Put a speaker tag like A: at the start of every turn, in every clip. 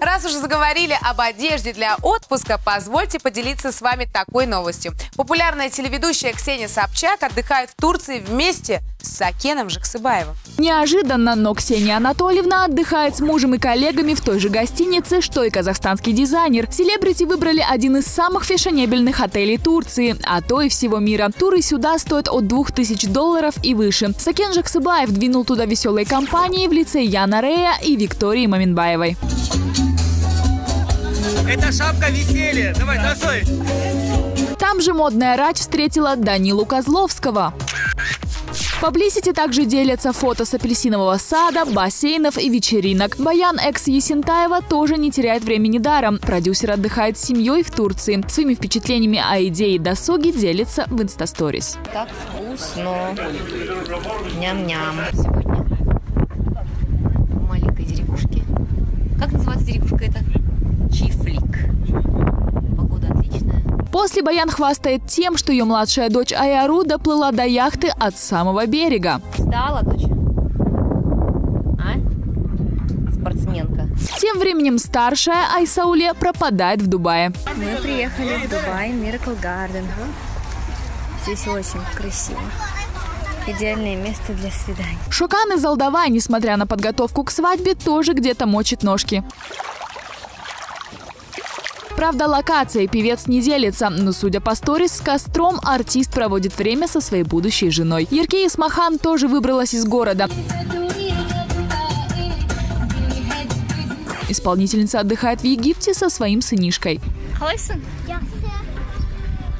A: Раз уже заговорили об одежде для отпуска, позвольте поделиться с вами такой новостью. Популярная телеведущая Ксения Собчак отдыхает в Турции вместе с Сакеном Жаксыбаевым.
B: Неожиданно, но Ксения Анатольевна отдыхает с мужем и коллегами в той же гостинице, что и казахстанский дизайнер. Селебрити выбрали один из самых фешенебельных отелей Турции, а то и всего мира. Туры сюда стоят от 2000 долларов и выше. Сакен Жаксыбаев двинул туда веселые компании в лице Яна Рея и Виктории Маминбаевой.
C: Это шапка веселья. Давай, танцуй.
B: Там же модная рать встретила Данилу Козловского. Поблизости также делятся фото с апельсинового сада, бассейнов и вечеринок. Баян экс Есентаева тоже не теряет времени даром. Продюсер отдыхает с семьей в Турции. Своими впечатлениями о идее досуги делится в инстасторис.
D: Так вкусно. Ням-ням. Сегодня Деревушка эта? Чифлик. Погода отличная.
B: После Баян хвастает тем, что ее младшая дочь Айару доплыла до яхты от самого берега.
D: Встала, дочь? А? Спортсменка.
B: Тем временем старшая Айсауле пропадает в Дубае.
E: Мы приехали в Дубай, Miracle Garden. Здесь очень красиво. Идеальное место для свиданий.
B: Шокан из Алдавай, несмотря на подготовку к свадьбе, тоже где-то мочит ножки. Правда, локацией певец не делится, но, судя по сторис с костром, артист проводит время со своей будущей женой. Ерке Исмахан тоже выбралась из города. Исполнительница отдыхает в Египте со своим сынишкой.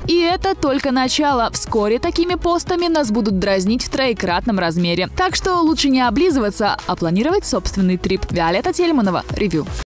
B: И это только начало. Вскоре такими постами нас будут дразнить в троекратном размере. Так что лучше не облизываться, а планировать собственный трип. Виолетта Тельманова. Ревью.